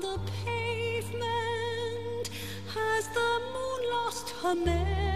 the pavement? Has the moon lost her man?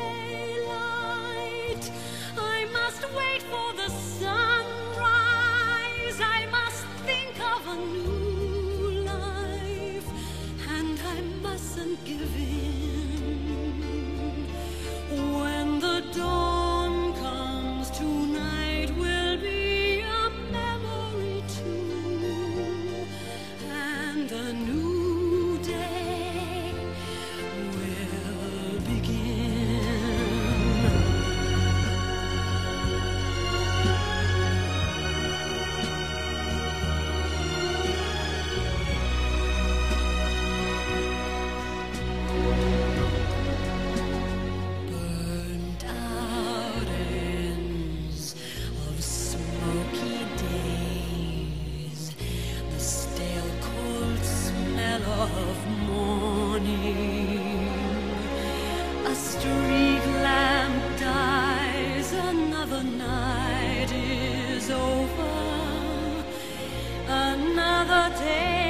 give it. day.